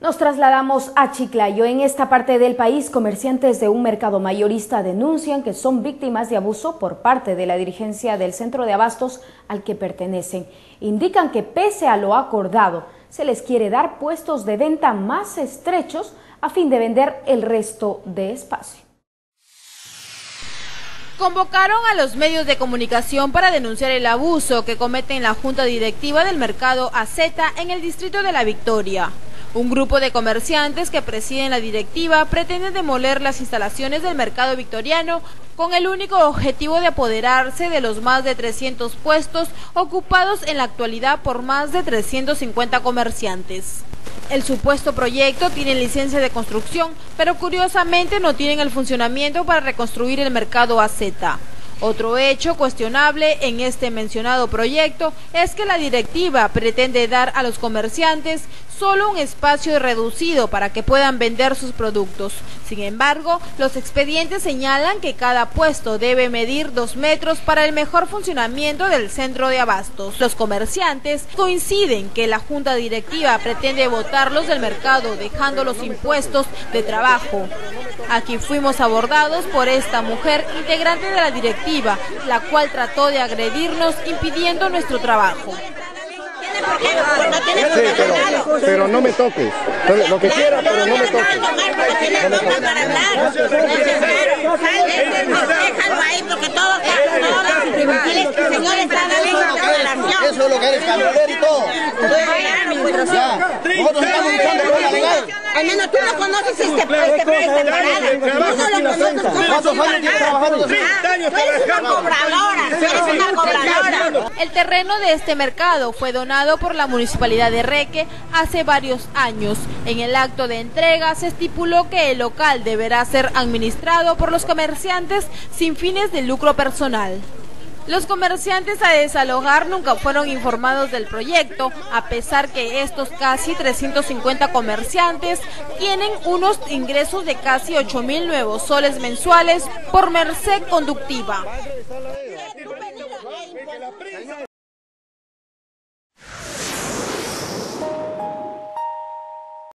Nos trasladamos a Chiclayo. En esta parte del país, comerciantes de un mercado mayorista denuncian que son víctimas de abuso por parte de la dirigencia del centro de abastos al que pertenecen. Indican que pese a lo acordado, se les quiere dar puestos de venta más estrechos a fin de vender el resto de espacio. Convocaron a los medios de comunicación para denunciar el abuso que cometen la Junta Directiva del Mercado AZ en el distrito de La Victoria. Un grupo de comerciantes que presiden la directiva pretende demoler las instalaciones del mercado victoriano con el único objetivo de apoderarse de los más de 300 puestos ocupados en la actualidad por más de 350 comerciantes. El supuesto proyecto tiene licencia de construcción, pero curiosamente no tienen el funcionamiento para reconstruir el mercado AZ. Otro hecho cuestionable en este mencionado proyecto es que la directiva pretende dar a los comerciantes solo un espacio reducido para que puedan vender sus productos. Sin embargo, los expedientes señalan que cada puesto debe medir dos metros para el mejor funcionamiento del centro de abastos. Los comerciantes coinciden que la junta directiva pretende votarlos del mercado dejando los impuestos de trabajo. Aquí fuimos abordados por esta mujer integrante de la directiva, la cual trató de agredirnos impidiendo nuestro trabajo. Sí, pero, pero no me toques. Lo que quiera, pero no me toques. Déjalo ahí porque todo está... Señor, está la Eso es lo que eres, camionero y todo. Ya, nosotros estamos luchando por la legal. Al menos tú no conoces este, este, esta parada. Tú no lo conoces. ¿Cuántos años tienes trabajando? Tú eres una cobradora. Tú eres una cobradora. El terreno de este mercado fue donado por la Municipalidad de Reque hace varios años. En el acto de entrega se estipuló que el local deberá ser administrado por los comerciantes sin fines de lucro personal. Los comerciantes a desalojar nunca fueron informados del proyecto, a pesar que estos casi 350 comerciantes tienen unos ingresos de casi 8 mil nuevos soles mensuales por merced conductiva.